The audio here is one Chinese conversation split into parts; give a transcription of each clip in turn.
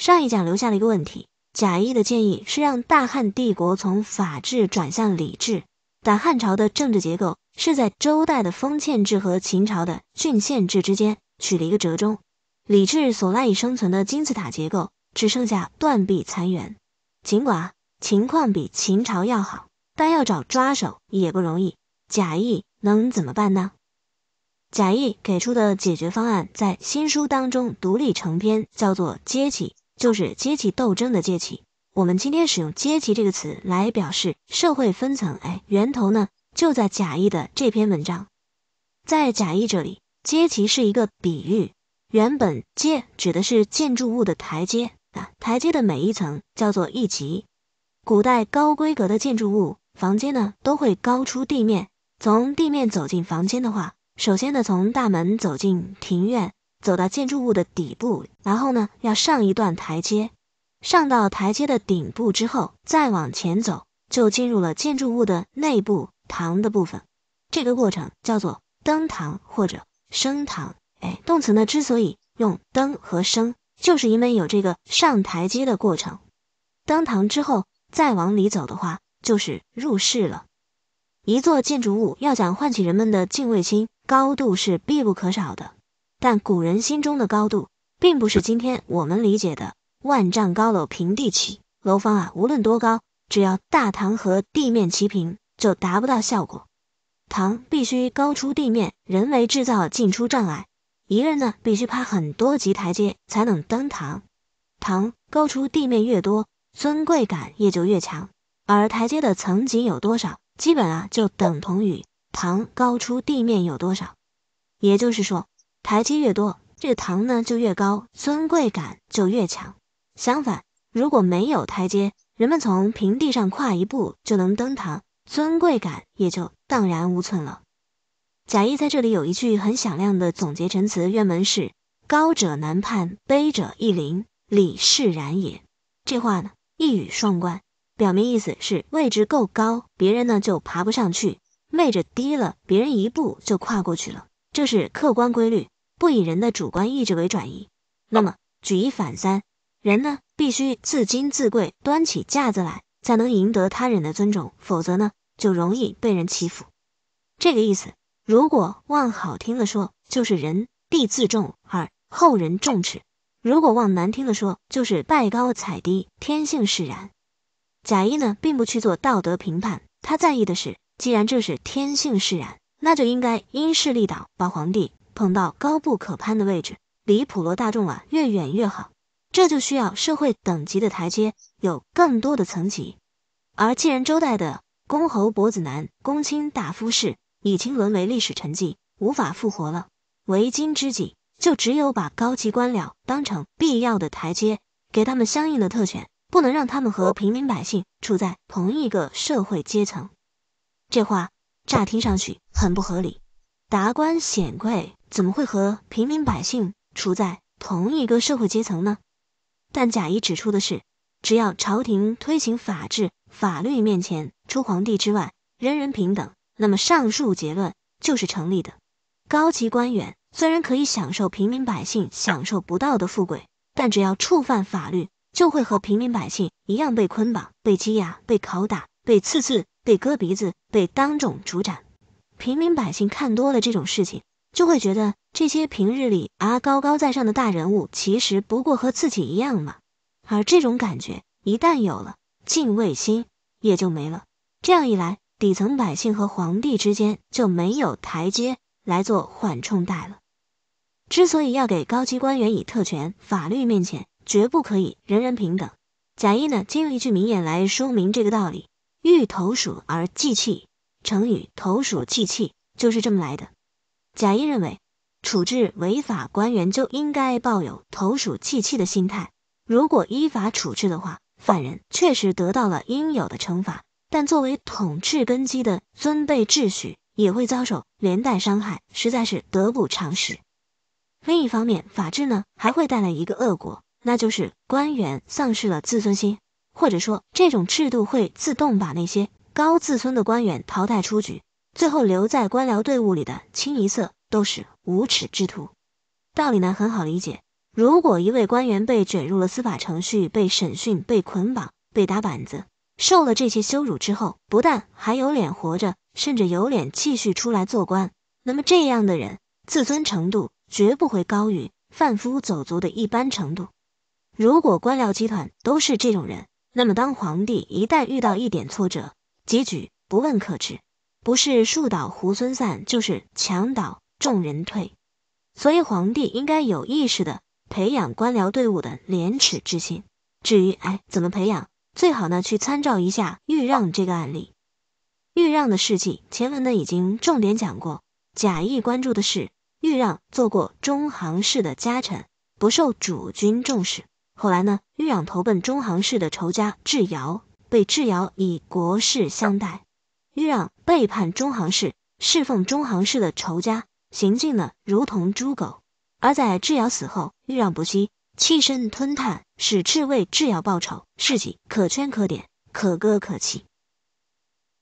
上一讲留下了一个问题，贾谊的建议是让大汉帝国从法治转向礼制，但汉朝的政治结构是在周代的封建制和秦朝的郡县制之间取了一个折中，礼治所赖以生存的金字塔结构只剩下断壁残垣。尽管情况比秦朝要好，但要找抓手也不容易。贾谊能怎么办呢？贾谊给出的解决方案在新书当中独立成篇，叫做“阶级”，就是阶级斗争的阶级。我们今天使用“阶级”这个词来表示社会分层，哎，源头呢就在贾谊的这篇文章。在贾谊这里，“阶级”是一个比喻，原本“阶”指的是建筑物的台阶。啊，台阶的每一层叫做一级。古代高规格的建筑物房间呢，都会高出地面。从地面走进房间的话，首先呢，从大门走进庭院，走到建筑物的底部，然后呢，要上一段台阶。上到台阶的顶部之后，再往前走，就进入了建筑物的内部堂的部分。这个过程叫做登堂或者升堂。哎，动词呢，之所以用登和升。就是因为有这个上台阶的过程，登堂之后再往里走的话，就是入室了。一座建筑物要想唤起人们的敬畏心，高度是必不可少的。但古人心中的高度，并不是今天我们理解的万丈高楼平地起。楼房啊，无论多高，只要大堂和地面齐平，就达不到效果。堂必须高出地面，人为制造进出障碍。一个人呢，必须爬很多级台阶才能登堂。堂高出地面越多，尊贵感也就越强。而台阶的层级有多少，基本啊就等同于堂高出地面有多少。也就是说，台阶越多，这个堂呢就越高，尊贵感就越强。相反，如果没有台阶，人们从平地上跨一步就能登堂，尊贵感也就荡然无存了。贾谊在这里有一句很响亮的总结陈词，原文是“高者难攀，卑者易临，礼释然也”。这话呢一语双关，表明意思是位置够高，别人呢就爬不上去；位置低了，别人一步就跨过去了。这是客观规律，不以人的主观意志为转移。那么举一反三，人呢必须自矜自贵，端起架子来，才能赢得他人的尊重，否则呢就容易被人欺负。这个意思。如果往好听了说，就是人必自重而后人重视；如果往难听了说，就是拜高踩低，天性使然。贾谊呢，并不去做道德评判，他在意的是，既然这是天性使然，那就应该因势利导，把皇帝捧到高不可攀的位置，离普罗大众啊越远越好。这就需要社会等级的台阶有更多的层级，而既然周代的公侯伯子男、公卿大夫士。已经沦为历史沉寂，无法复活了。为今之计，就只有把高级官僚当成必要的台阶，给他们相应的特权，不能让他们和平民百姓处在同一个社会阶层。这话乍听上去很不合理，达官显贵怎么会和平民百姓处在同一个社会阶层呢？但贾谊指出的是，只要朝廷推行法治，法律面前除皇帝之外，人人平等。那么上述结论就是成立的。高级官员虽然可以享受平民百姓享受不到的富贵，但只要触犯法律，就会和平民百姓一样被捆绑、被羁押、被拷打、被刺刺、被割鼻子、被当众处斩。平民百姓看多了这种事情，就会觉得这些平日里啊高高在上的大人物，其实不过和自己一样嘛。而这种感觉一旦有了，敬畏心也就没了。这样一来。底层百姓和皇帝之间就没有台阶来做缓冲带了。之所以要给高级官员以特权，法律面前绝不可以人人平等。贾谊呢，借用一句名言来说明这个道理：“欲投鼠而忌器。”成语“投鼠忌器”就是这么来的。贾谊认为，处置违法官员就应该抱有投鼠忌器的心态。如果依法处置的话，犯人确实得到了应有的惩罚。但作为统治根基的尊卑秩序也会遭受连带伤害，实在是得不偿失。另一方面，法治呢还会带来一个恶果，那就是官员丧失了自尊心，或者说这种制度会自动把那些高自尊的官员淘汰出局，最后留在官僚队伍里的清一色都是无耻之徒。道理呢很好理解，如果一位官员被卷入了司法程序、被审讯、被捆绑、被打板子，受了这些羞辱之后，不但还有脸活着，甚至有脸继续出来做官，那么这样的人自尊程度绝不会高于贩夫走卒的一般程度。如果官僚集团都是这种人，那么当皇帝一旦遇到一点挫折，结局不问可知，不是树倒猢狲散，就是墙倒众人退。所以皇帝应该有意识的。培养官僚队伍的廉耻之心。至于哎，怎么培养？最好呢去参照一下豫让这个案例。豫让的事迹，前文呢已经重点讲过。贾谊关注的是豫让做过中行氏的家臣，不受主君重视。后来呢，豫让投奔中行氏的仇家智瑶，被智瑶以国士相待。豫让背叛中行氏，侍奉中行氏的仇家，行径呢如同猪狗。而在智瑶死后，豫让不惜弃身吞炭，使智为智瑶报仇，事迹可圈可点，可歌可泣。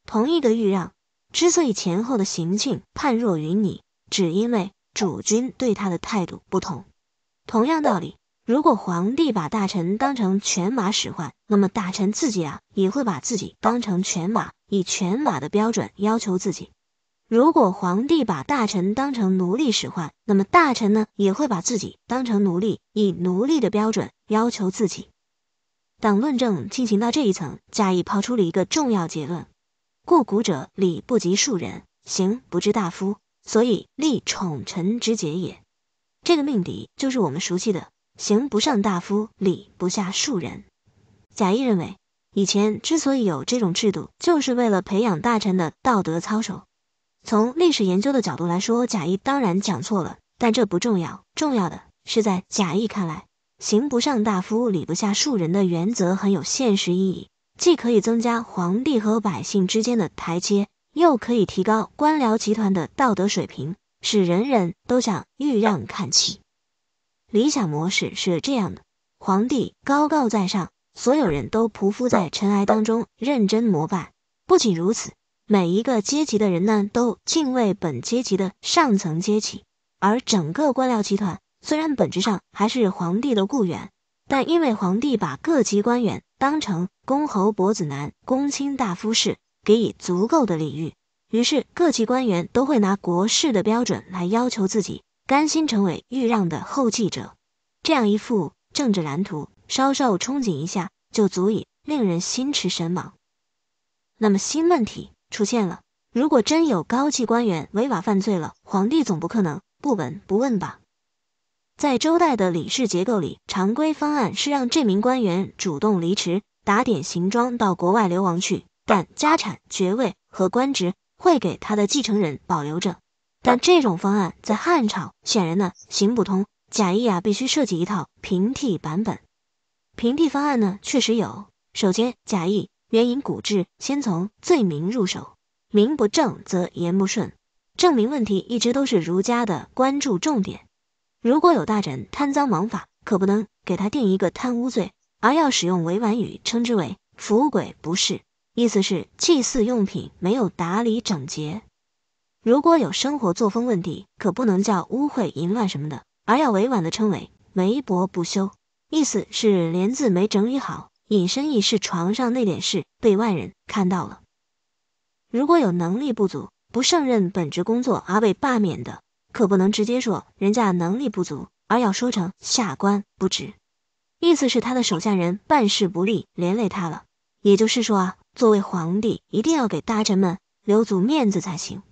同一个豫让之所以前后的行径判若云泥，只因为主君对他的态度不同。同样道理，如果皇帝把大臣当成犬马使唤，那么大臣自己啊也会把自己当成犬马，以犬马的标准要求自己。如果皇帝把大臣当成奴隶使唤，那么大臣呢也会把自己当成奴隶，以奴隶的标准要求自己。当论证进行到这一层，贾谊抛出了一个重要结论：故古者礼不及庶人，行不知大夫，所以立宠臣之节也。这个命题就是我们熟悉的“行不上大夫，礼不下庶人”。贾谊认为，以前之所以有这种制度，就是为了培养大臣的道德操守。从历史研究的角度来说，贾谊当然讲错了，但这不重要。重要的是，在贾谊看来，“刑不上大夫，礼不下庶人”的原则很有现实意义，既可以增加皇帝和百姓之间的台阶，又可以提高官僚集团的道德水平，使人人都向豫让看齐。理想模式是这样的：皇帝高高在上，所有人都匍匐在尘埃当中，认真膜拜。不仅如此。每一个阶级的人呢，都敬畏本阶级的上层阶级，而整个官僚集团虽然本质上还是皇帝的雇员，但因为皇帝把各级官员当成公侯伯子男、公卿大夫士，给予足够的礼遇，于是各级官员都会拿国士的标准来要求自己，甘心成为豫让的后继者。这样一幅政治蓝图，稍稍憧憬一下，就足以令人心驰神往。那么新问题。出现了。如果真有高级官员违法犯罪了，皇帝总不可能不闻不问吧？在周代的礼制结构里，常规方案是让这名官员主动离职，打点行装到国外流亡去，但家产、爵位和官职会给他的继承人保留着。但这种方案在汉朝显然呢行不通，贾谊啊必须设计一套平替版本。平替方案呢确实有，首先贾谊。援引古制，先从罪名入手。名不正则言不顺，证明问题一直都是儒家的关注重点。如果有大臣贪赃枉法，可不能给他定一个贪污罪，而要使用委婉语，称之为“腐鬼不是”，意思是祭祀用品没有打理整洁。如果有生活作风问题，可不能叫污秽淫乱什么的，而要委婉的称为“梅薄不修”，意思是帘子没整理好。隐身意是床上那点事被外人看到了。如果有能力不足、不胜任本职工作而被罢免的，可不能直接说人家能力不足，而要说成下官不职，意思是他的手下人办事不力，连累他了。也就是说啊，作为皇帝一定要给大臣们留足面子才行。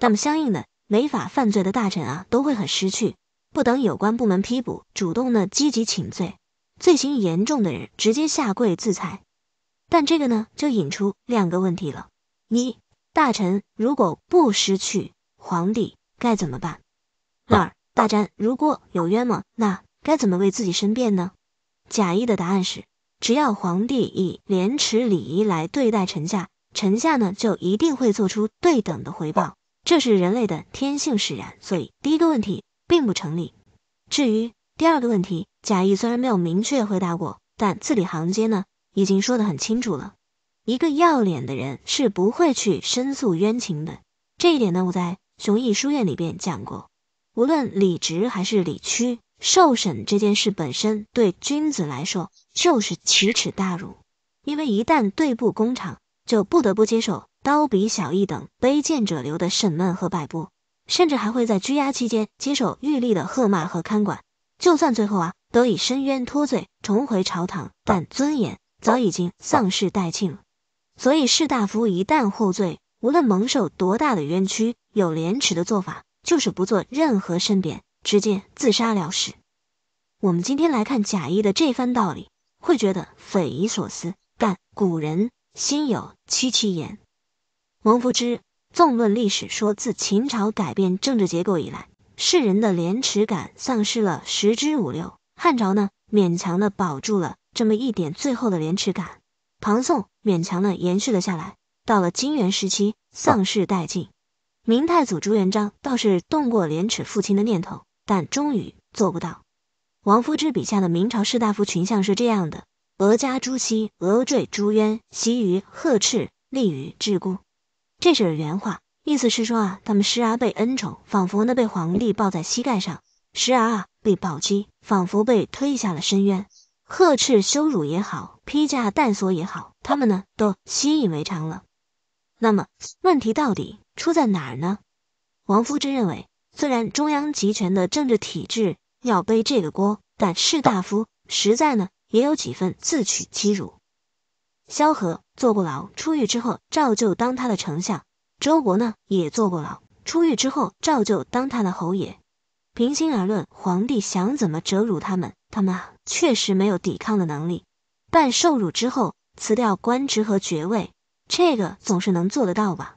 那么相应的，违法犯罪的大臣啊，都会很识趣，不等有关部门批捕，主动的积极请罪。罪行严重的人直接下跪自裁，但这个呢就引出两个问题了：一，大臣如果不失去皇帝该怎么办？二，大臣如果有冤枉，那该怎么为自己申辩呢？贾谊的答案是：只要皇帝以廉耻礼仪来对待臣下，臣下呢就一定会做出对等的回报，这是人类的天性使然。所以第一个问题并不成立。至于第二个问题。贾谊虽然没有明确回答过，但字里行间呢，已经说得很清楚了。一个要脸的人是不会去申诉冤情的。这一点呢，我在雄毅书院里边讲过。无论理直还是理屈，受审这件事本身对君子来说就是奇耻大辱，因为一旦对簿公堂，就不得不接受刀笔小役等卑贱者流的审问和摆布，甚至还会在拘押期间接受狱吏的喝骂和看管。就算最后啊得以伸冤脱罪，重回朝堂，但尊严早已经丧失殆尽了。所以士大夫一旦获罪，无论蒙受多大的冤屈，有廉耻的做法就是不做任何申辩。直接自杀了事。我们今天来看贾谊的这番道理，会觉得匪夷所思。但古人心有戚戚焉。王夫之纵论历史说，自秦朝改变政治结构以来，世人的廉耻感丧失了十之五六。汉朝呢，勉强的保住了这么一点最后的廉耻感；唐宋勉强的延续了下来。到了金元时期，丧失殆尽。明太祖朱元璋倒是动过廉耻父亲的念头。但终于做不到。王夫之笔下的明朝士大夫群像是这样的：俄加朱熹，俄坠朱渊，习于呵斥，立于桎梏。这是原话，意思是说啊，他们时而被恩宠，仿佛呢被皇帝抱在膝盖上；时而啊被暴击，仿佛被推下了深渊。呵斥、羞辱也好，披甲戴锁也好，他们呢都习以为常了。那么问题到底出在哪儿呢？王夫之认为。虽然中央集权的政治体制要背这个锅，但士大夫实在呢也有几分自取其辱。萧何坐过牢，出狱之后照旧当他的丞相；周勃呢也坐过牢，出狱之后照旧当他的侯爷。平心而论，皇帝想怎么折辱他们，他们啊确实没有抵抗的能力。但受辱之后辞掉官职和爵位，这个总是能做得到吧？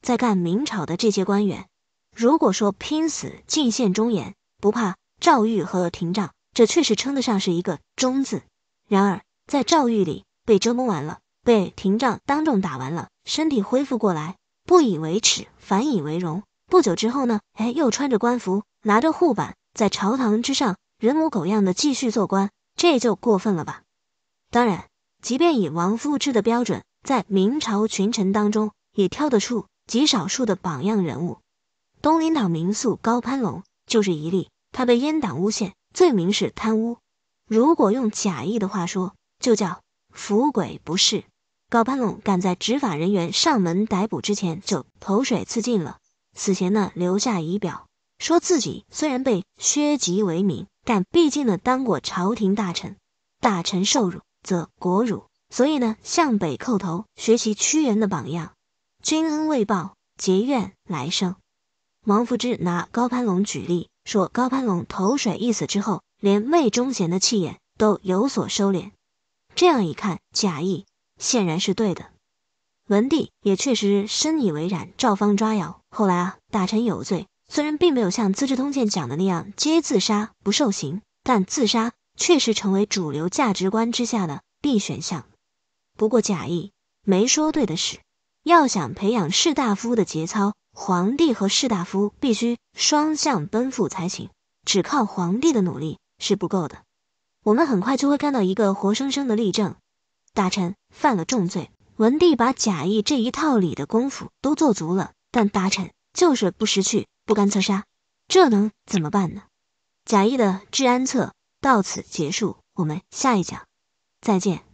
在干明朝的这些官员。如果说拼死进献忠言，不怕诏狱和廷杖，这确实称得上是一个忠字。然而在诏狱里被折磨完了，被廷杖当众打完了，身体恢复过来，不以为耻，反以为荣。不久之后呢，哎，又穿着官服，拿着护板，在朝堂之上人模狗样的继续做官，这就过分了吧？当然，即便以王夫之的标准，在明朝群臣当中，也挑得出极少数的榜样人物。东林党名宿高攀龙就是一例，他被阉党诬陷，罪名是贪污。如果用贾谊的话说，就叫福鬼不是。高攀龙赶在执法人员上门逮捕之前就投水自尽了。死前呢，留下遗表，说自己虽然被削籍为民，但毕竟呢当过朝廷大臣，大臣受辱则国辱，所以呢向北叩头，学习屈原的榜样，君恩未报，结怨来生。王夫之拿高攀龙举例，说高攀龙投水一死之后，连魏忠贤的气焰都有所收敛。这样一看，贾谊显然是对的。文帝也确实深以为然，赵方抓妖。后来啊，大臣有罪，虽然并没有像《资治通鉴》讲的那样皆自杀不受刑，但自杀确实成为主流价值观之下的必选项。不过贾谊没说对的是，要想培养士大夫的节操。皇帝和士大夫必须双向奔赴才行，只靠皇帝的努力是不够的。我们很快就会看到一个活生生的例证：大臣犯了重罪，文帝把贾谊这一套里的功夫都做足了，但大臣就是不识趣，不甘自杀，这能怎么办呢？贾谊的治安策到此结束，我们下一讲再见。